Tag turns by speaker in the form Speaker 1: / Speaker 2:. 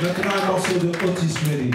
Speaker 1: Maintenant un morceau de Otis Redding.